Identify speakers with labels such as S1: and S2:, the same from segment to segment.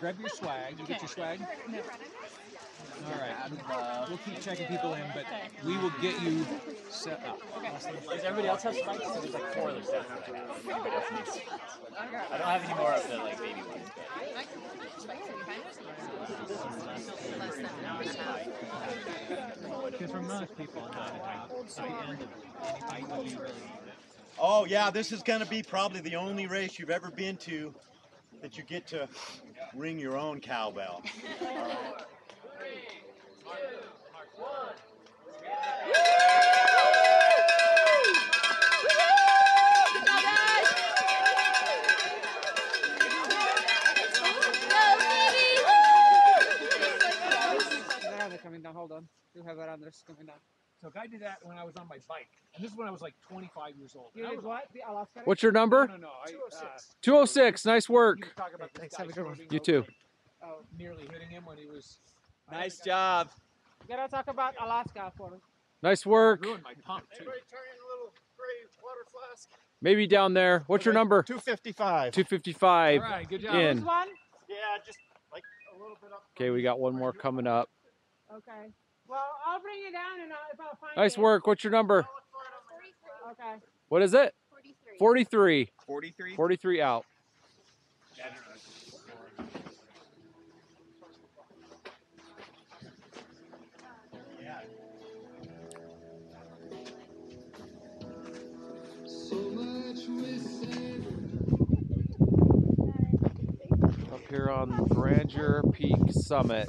S1: grab your swag. You get your swag? All right. Uh, we'll keep checking people in, but we will get you set up.
S2: Does everybody else have spikes? So there's like four of those down there. Everybody else needs. I don't have any more of the like baby ones.
S1: Because for most people, not at the end of anything would be really
S3: Oh yeah, this is going to be probably the only race you've ever been to that you get to ring your own cowbell.
S4: Veranda coming down. Hold on. You have our verandas coming down.
S1: So I did that when I was on my bike, and this is when I was like 25 years old.
S4: You did what? The Alaska?
S5: What's your number?
S1: No, no, no. I, uh,
S5: 206. Nice work.
S1: he about
S4: Thanks, have a good one.
S5: You too.
S1: and, uh, nearly hitting him when he was.
S2: Nice job.
S4: You gotta talk about Alaska for me.
S5: Nice work.
S1: Ruined my pump too.
S5: Maybe down there. What's your number?
S3: 255.
S5: 255.
S1: All right, good job.
S5: In.
S4: This one?
S3: Yeah, just like a little bit up.
S5: Okay, we got one more coming up.
S4: Okay. Well, I'll bring you down and I'll, if I'll find
S5: Nice
S4: it.
S5: work. What's your number?
S4: Okay.
S5: What is it? 43.
S2: 43.
S5: 43 out. Up here on Grandeur Peak Summit.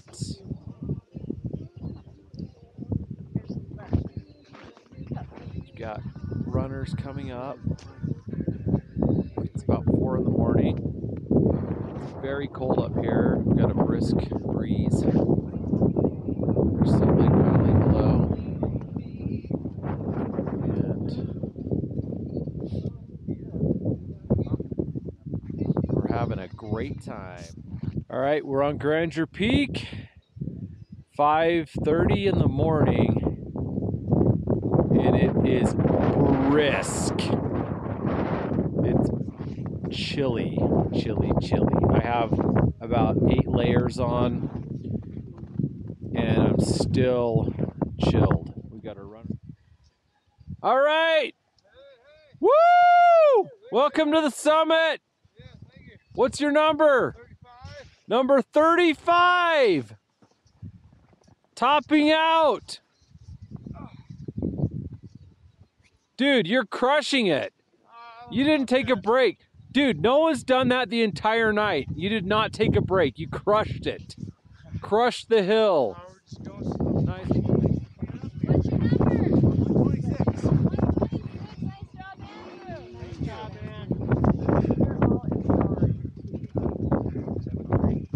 S5: We've got runners coming up. It's about four in the morning. It's very cold up here. We've got a brisk breeze. There's something Valley below. And we're having a great time. All right, we're on Grandeur Peak. 5:30 in the morning is brisk. It's chilly, chilly, chilly. I have about eight layers on, and I'm still chilled. We got to run. All right. Woo! Welcome to the summit. What's your number? Number 35. Topping out. Dude, you're crushing it. You didn't take a break. Dude, no one's done that the entire night. You did not take a break. You crushed it. Crushed the hill. Nice.
S6: What's your number? 126. 126. Nice job, Andrew.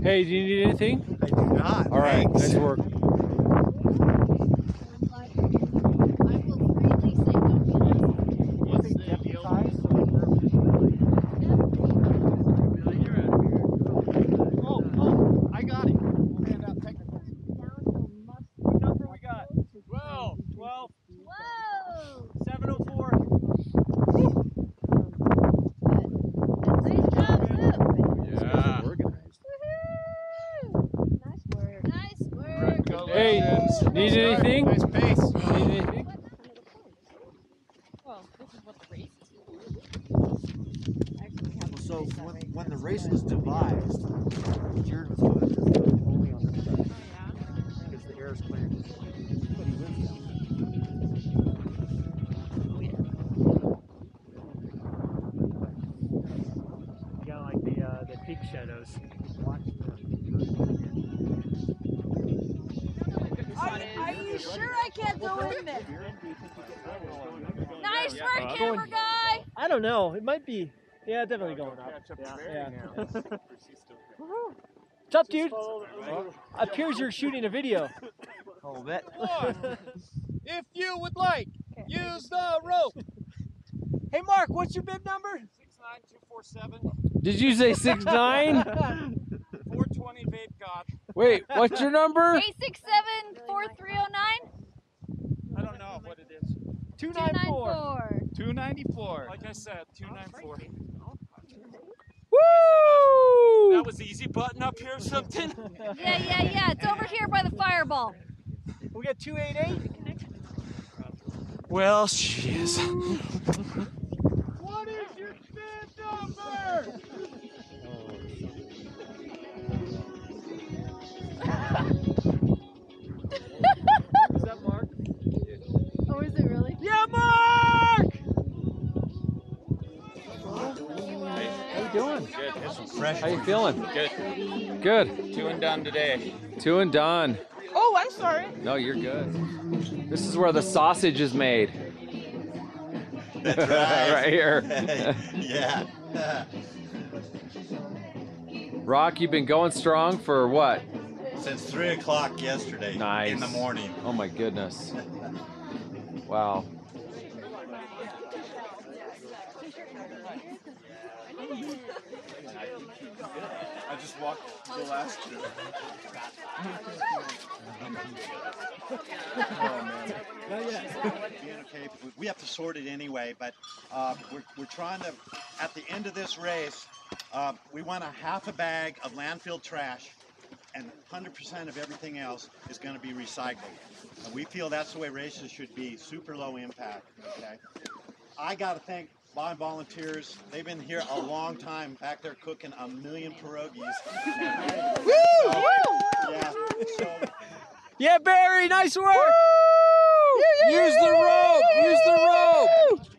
S5: Hey, do you need anything?
S3: I do not.
S5: All right, nice work.
S6: I will freely say don't be an asshole.
S3: Oh, oh, I got it. We'll hand out technical.
S2: What number we got? 12. 12.
S6: Whoa!
S2: 704.
S6: Nice job, Luke.
S2: Yeah.
S6: Woohoo! Nice work. Nice work.
S5: Hey, need anything?
S3: Nice pace.
S5: Need anything?
S6: Well, this is what the race is.
S3: So when, when the race was devised, Jared was doing only on the track because the air is clear. But he lives down
S2: Yeah, like the uh, the peak shadows.
S3: Watch
S6: Are, are you sure I can't go in there? Nice work, uh, camera guy.
S2: I don't know. It might be. Yeah, definitely going up. Yeah. What's up, dude? Appears you're shooting a video.
S3: a little bit.
S2: If you would like, use the rope. Hey, Mark, what's your bib number?
S7: 69247
S5: Did you say six nine?
S7: 420 vape god.
S5: Wait, what's your number?
S6: 867-4309.
S7: I don't know what it is.
S2: 294.
S6: 294.
S7: 294. Like I said, 294.
S5: Woo!
S7: That was the easy button up here or something?
S6: Yeah, yeah, yeah. It's over here by the fireball.
S3: We got 288.
S7: Well, she is.
S5: How you doing?
S2: Good.
S3: Fresh.
S5: How you feeling?
S2: Good.
S5: Good.
S2: Two and done today.
S5: Two and done.
S4: Oh, I'm sorry.
S5: No, you're good. This is where the sausage is made.
S8: That's right.
S5: right here.
S8: yeah.
S5: Rock, you've been going strong for what?
S8: Since three o'clock yesterday
S5: Nice.
S8: in the morning.
S5: Oh my goodness. Wow.
S7: I just walked the last two.
S8: Being okay, we- we have to sort it anyway, but uh, we're, we're trying to, at the end of this race, uh, we want a half a bag of landfill trash and 100% of everything else is going to be recycled. And we feel that's the way races should be, super low impact, okay? I got to thank Bond volunteers. They've been here a long time. Back there cooking a million pierogies. Woo! Woo! Yeah. So,
S5: yeah, Barry, nice work. Woo!
S7: Use the rope. Use the rope.